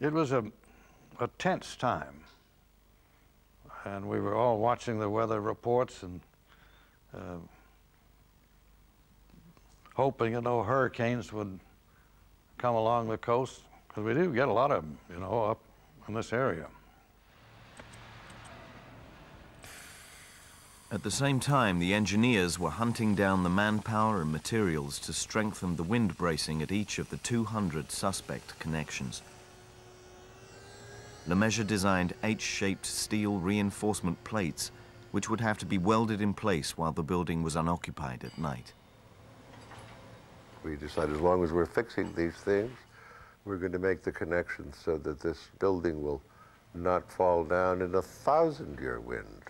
It was a, a tense time. And we were all watching the weather reports and uh, hoping that no hurricanes would come along the coast, because we do get a lot of them, you know, up in this area. At the same time, the engineers were hunting down the manpower and materials to strengthen the wind bracing at each of the 200 suspect connections. Lemessurier designed H-shaped steel reinforcement plates which would have to be welded in place while the building was unoccupied at night. We decided as long as we're fixing these things, we're going to make the connections so that this building will not fall down in a thousand-year wind.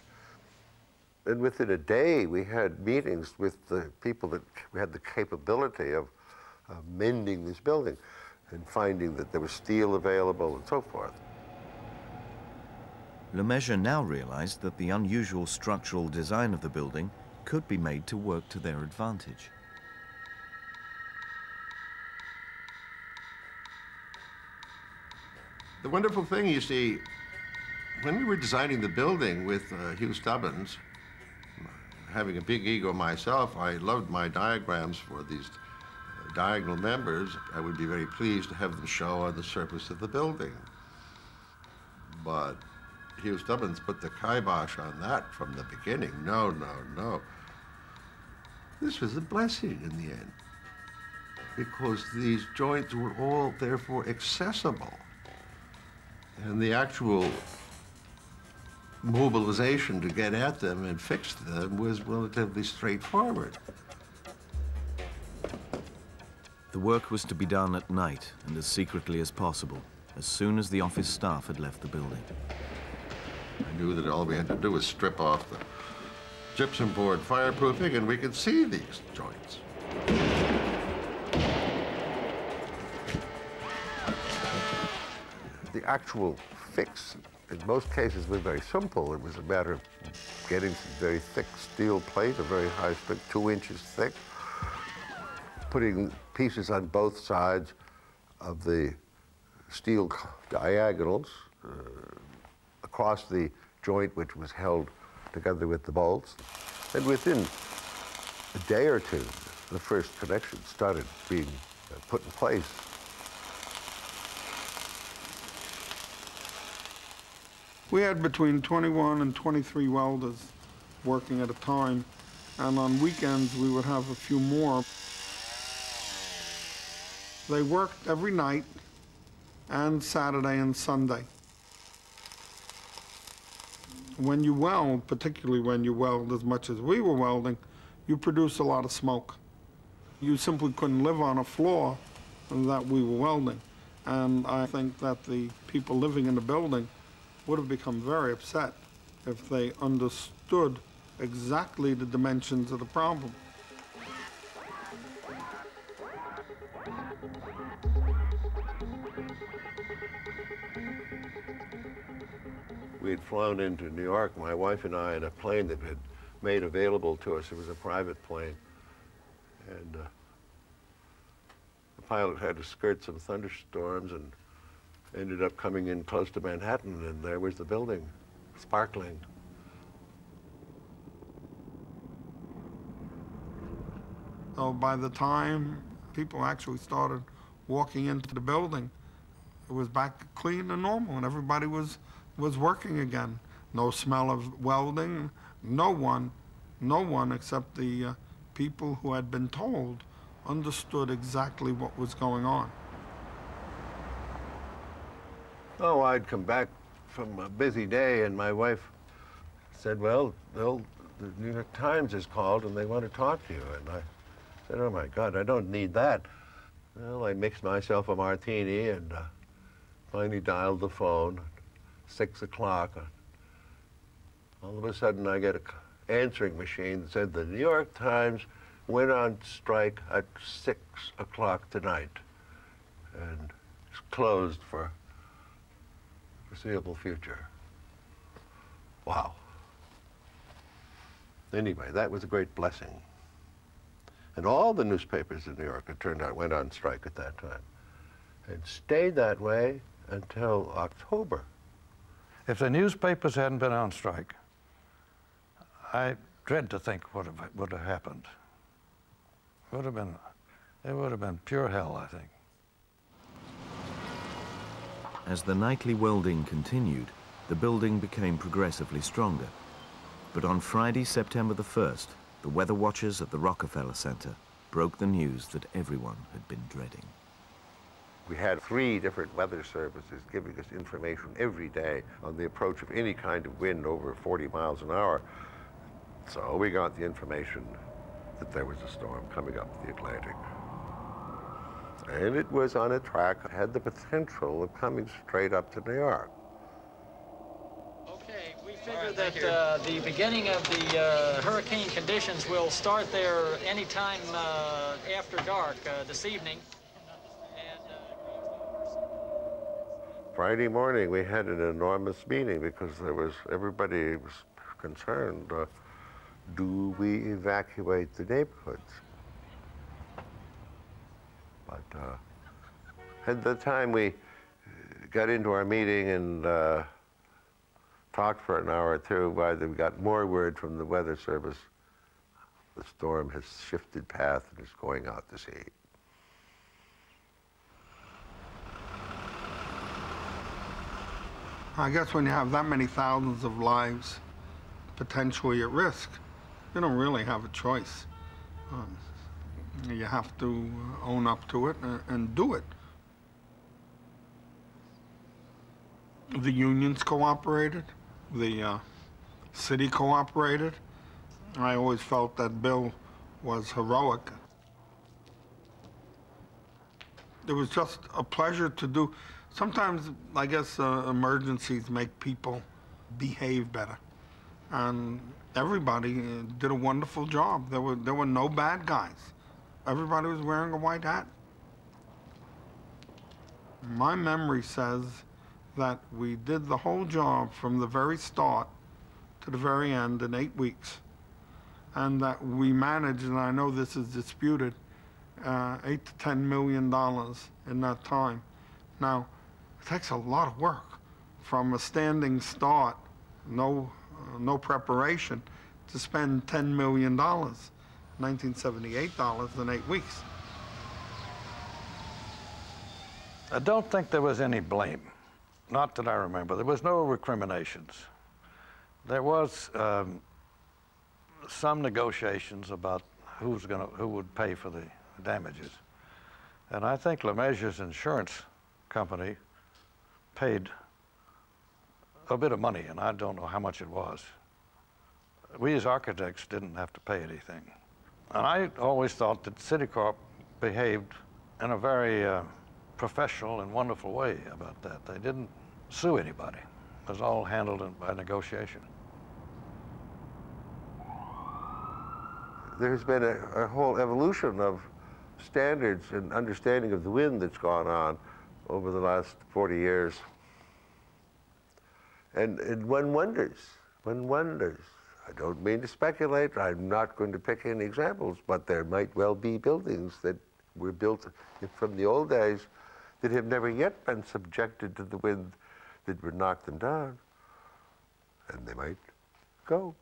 And within a day, we had meetings with the people that we had the capability of mending this building and finding that there was steel available and so forth. Lemessurier now realized that the unusual structural design of the building could be made to work to their advantage. The wonderful thing, you see, when we were designing the building with uh, Hugh Stubbins, having a big ego myself, I loved my diagrams for these uh, diagonal members. I would be very pleased to have them show on the surface of the building. But Hugh Stubbins put the kibosh on that from the beginning. No, no, no. This was a blessing in the end because these joints were all therefore accessible. And the actual mobilization to get at them and fix them was relatively straightforward. The work was to be done at night and as secretly as possible, as soon as the office staff had left the building. I knew that all we had to do was strip off the gypsum board fireproofing and we could see these joints. The actual fix in most cases was very simple. It was a matter of getting some very thick steel plate, a very high strength, two inches thick, putting pieces on both sides of the steel diagonals uh, across the joint which was held together with the bolts. And within a day or two, the first connection started being uh, put in place. We had between 21 and 23 welders working at a time, and on weekends we would have a few more. They worked every night and Saturday and Sunday. When you weld, particularly when you weld as much as we were welding, you produce a lot of smoke. You simply couldn't live on a floor that we were welding. And I think that the people living in the building would have become very upset if they understood exactly the dimensions of the problem. We had flown into New York, my wife and I, in a plane that had made available to us. It was a private plane. And uh, the pilot had to skirt some thunderstorms and ended up coming in close to Manhattan, and there was the building, sparkling. So by the time people actually started walking into the building, it was back clean and normal, and everybody was, was working again. No smell of welding, no one, no one except the uh, people who had been told understood exactly what was going on. Oh, I'd come back from a busy day, and my wife said, well, the New York Times has called, and they want to talk to you. And I said, oh, my God, I don't need that. Well, I mixed myself a martini and uh, finally dialed the phone, 6 o'clock. All of a sudden, I get an answering machine that said the New York Times went on strike at 6 o'clock tonight. And it's closed for foreseeable future. Wow. Anyway, that was a great blessing. And all the newspapers in New York, it turned out, went on strike at that time. And stayed that way until October. If the newspapers hadn't been on strike, I dread to think what would have happened. Would have been, it would have been pure hell, I think. As the nightly welding continued, the building became progressively stronger. But on Friday, September the 1st, the weather watchers at the Rockefeller Center broke the news that everyone had been dreading. We had three different weather services giving us information every day on the approach of any kind of wind over 40 miles an hour. So we got the information that there was a storm coming up the Atlantic. And it was on a track, that had the potential of coming straight up to New York. Okay, we figure that uh, the beginning of the uh, hurricane conditions will start there anytime uh, after dark uh, this evening. And, uh, Friday morning, we had an enormous meeting because there was everybody was concerned. Uh, do we evacuate the neighborhoods? But uh, at the time we got into our meeting and uh, talked for an hour or two, by we got more word from the weather service. The storm has shifted path and is going out to sea. I guess when you have that many thousands of lives potentially at risk, you don't really have a choice. Um, you have to uh, own up to it and, and do it. The unions cooperated, the uh, city cooperated. I always felt that Bill was heroic. It was just a pleasure to do. Sometimes, I guess, uh, emergencies make people behave better. And everybody uh, did a wonderful job. There were, there were no bad guys. Everybody was wearing a white hat. My memory says that we did the whole job from the very start to the very end in eight weeks. And that we managed, and I know this is disputed, uh, eight to ten million dollars in that time. Now, takes a lot of work from a standing start, no, uh, no preparation, to spend ten million dollars, 1978 dollars in eight weeks. I don't think there was any blame. Not that I remember. There was no recriminations. There was um, some negotiations about who's to who would pay for the damages, and I think LeMessurier's insurance company paid a bit of money, and I don't know how much it was. We as architects didn't have to pay anything, and I always thought that Citicorp behaved in a very uh, professional and wonderful way about that. They didn't sue anybody. It was all handled in- by negotiation. there's been a, a whole evolution of standards and understanding of the wind that's gone on over the last 40 years. And, and one wonders, one wonders. I don't mean to speculate, I'm not going to pick any examples, but there might well be buildings that were built from the old days that have never yet been subjected to the wind that would knock them down. And they might go.